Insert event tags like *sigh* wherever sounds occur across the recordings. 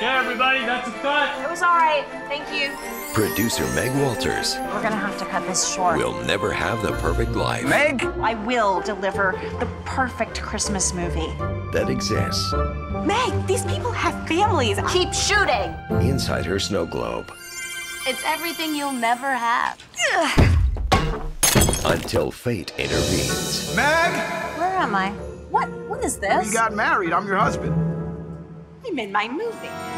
Yeah, everybody, that's a cut. It was all right. Thank you. Producer Meg Walters We're gonna have to cut this short. We'll never have the perfect life Meg? I will deliver the perfect Christmas movie. that exists Meg, these people have families. Keep shooting. inside her snow globe It's everything you'll never have. *sighs* until fate intervenes. Meg, Where am I? What? What is this? we got married. I'm your husband. I'm in my movie.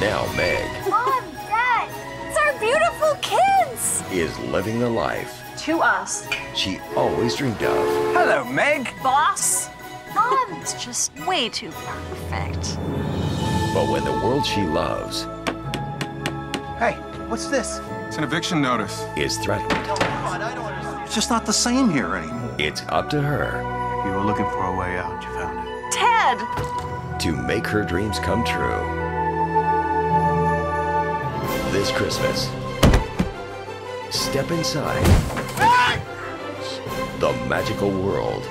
Now Meg Mom, Dad, it's our beautiful kids. is living the life To us, she always dreamed of. Hello, Meg. boss. Mom, it's just way too perfect. But when the world she loves Hey, what's this? It's an eviction notice. is threatened, oh, It's just not the same here anymore. it's up to her You were looking for a way out. You found it. Ted. to make her dreams come true. This Christmas, step inside the magical world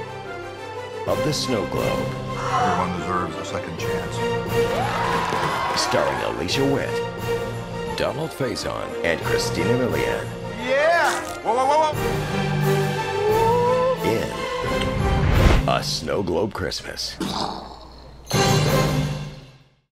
of the snow globe, Everyone deserves a second chance. starring Alicia Witt, Donald Faison, and Christina Milian Yeah! Whoa, whoa, whoa, whoa! in A Snow Globe Christmas.